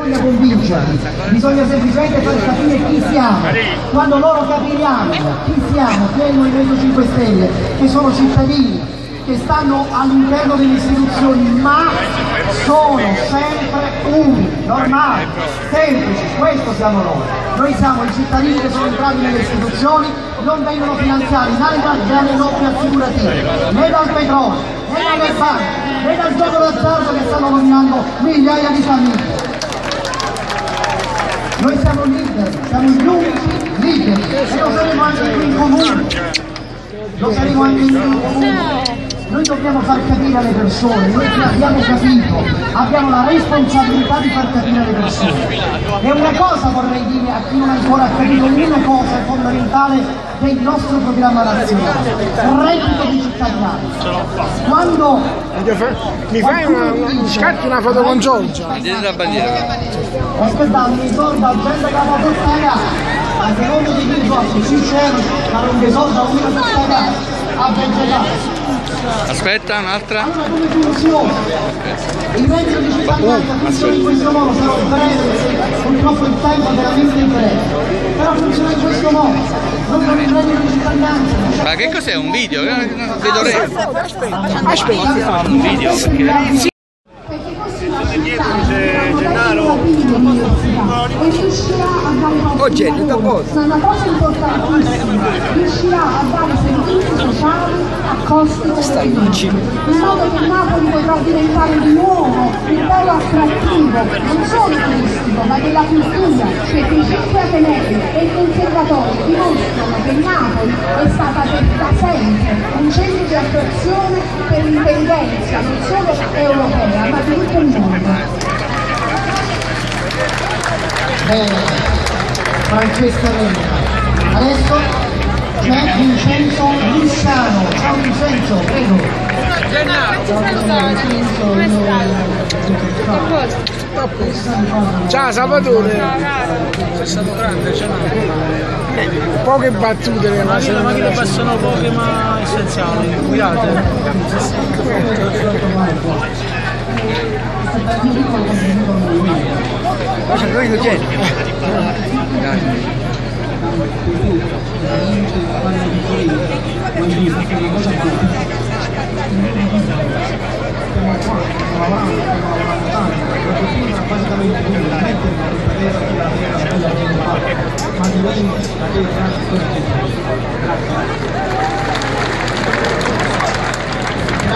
bisogna convincerli, bisogna semplicemente far capire chi siamo. Quando loro capiranno chi siamo, chi è il Movimento 5 Stelle, che sono cittadini, che stanno all'interno delle istituzioni, ma sono sempre umili, normali, semplici, questo siamo noi. Noi siamo i cittadini che sono entrati nelle istituzioni, non vengono finanziati né dalle notti assicurative, né dal petrolio, né dalle banche, né dal gioco d'azzardo che stanno rovinando migliaia di famiglie. Noi siamo liberi, siamo gli unici liberi e lo saremo anche qui in comune. Lo saremo anche in comune. Noi dobbiamo far capire alle persone, noi che abbiamo capito, abbiamo la responsabilità di far capire alle persone. E una cosa vorrei dire a chi non ancora ha capito, una cosa fondamentale del nostro programma nazionale, il reddito di cittadinanza. Quando Mi fai una, una, scatti una foto con Giorgia? Aspettate, mi ricorda gente che ha ragazza, a secondo di chi fosse sincero, ma non vi solda una ragazza, a vegetare. Aspetta, un'altra. Allora come funziona? Il reddito di cittadinanza funziona in questo modo, sarò breve perché purtroppo il tempo è veramente breve, però funziona in questo modo, non con il reddito di cittadinanza. Ma che cos'è? Un video? Io non vedo niente. Aspetta, Un video. perché così la città Gennaro e riuscirà a dare posto. Ma una cosa importantissima, riuscirà a dare servizi sociali a costi contenuti, in modo che Napoli potrà diventare di nuovo un polo attrattivo, non solo turistico, ma della cultura, perché i cinque atenei e i conservatori dimostrano che Napoli Francesca Venera. Adesso c'è Vincenzo Luciano. Ciao Vincenzo, prego. ciao Salvatore. Poche battute nella Villa, ma che ne passano poche ma essenziali, guidate. 我想跟一个剑。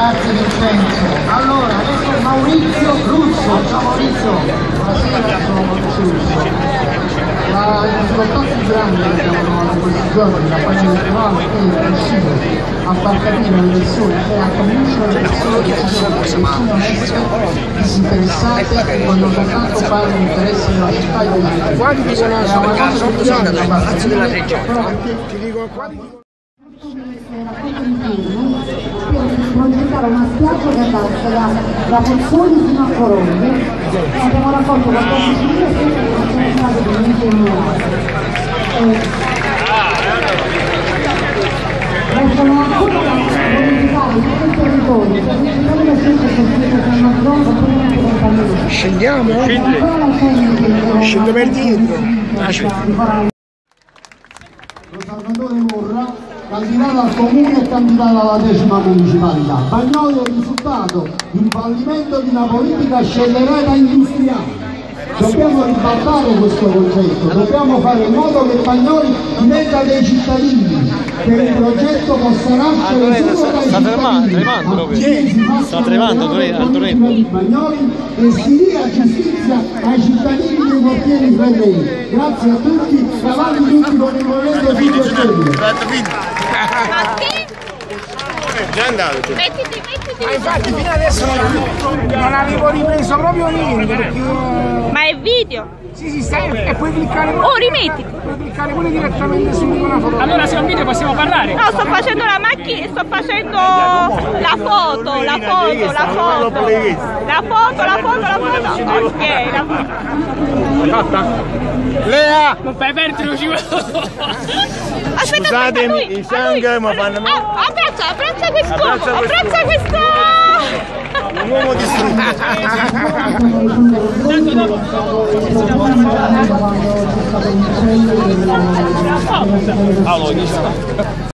Grazie Vincenzo. Allora, adesso Maurizio Russo. Ciao Maurizio. Buonasera, sono Maurizio Russo. La difficoltà più grande che abbiamo trovato questi giorni parte del elettorale è riuscire a far capire alle persone e a convincere le persone che ci sono persone oneste, disinteressate e quando soltanto parlo di interesse della città e della gente. Quanti che bisogna da parte di però Ti dico quanti per progettare una spiaggia che andasse da, da Pozzuoli fino a Corogne abbiamo raccolto 14 mila e sono state veramente onorate restano ancora da bonificare tutto il territorio per rispettare le scelte costruite tra zona e con famiglie Scendiamo? la scelta Scendo per dietro. Salvatore Morra, candidato al comune e candidato alla decima municipalità. Bagnoli è il risultato di un fallimento di una politica scellerata industriale. Dobbiamo ribaltare questo concetto, dobbiamo fare in modo che Bagnoli diventa dei cittadini, che il progetto possa nascere solo dai cittadini. Sta tremando, al di Bagnoli e si dia giustizia ai cittadini dei quartieri freddi. Grazie a tutti con il Movimento 5 Stelle. Mettiti, mettiti. Ma infatti fino adesso non, non avevo ripreso proprio niente perché... Ma è video. Sì, sì, stai e puoi cliccare pure... Oh, rimettiti. Puoi cliccare pure direttamente su una foto. Allora se è un video possiamo parlare? No, sto facendo la macchina, sto facendo la foto, la foto, la foto. La foto, la foto, la foto. Ok, la foto. Lea! Non fai perdere un cibo. Aspetta, aspetta, Scusatemi, lui, i sangue mi fanno male. Abbraccia, abbraccia quest'uomo, Abbraccia abbraccia questo. Un uomo distrutto. Quando c'è stato un incendio del-